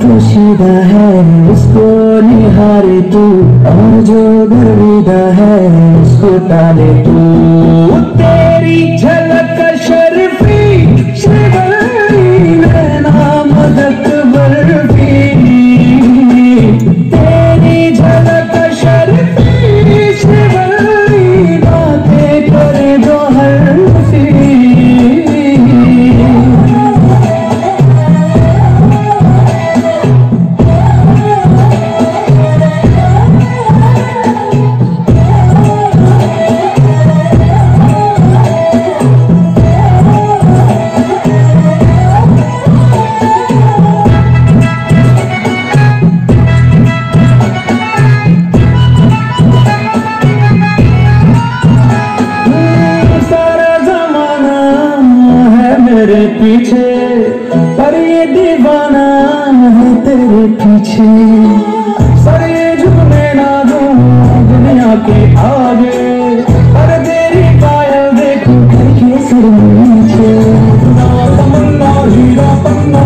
पोशीदा है उसको निहारे तू और जो गर्विदा है उसको टाले तू। तेरी मेरे पीछे, पर ये दीवाना है तेरे पीछे। पर ये झूमे ना दूँ दुनिया के आगे, पर तेरी पायल देखो करके सर नीचे। तमन्ना, हीरा पन्ना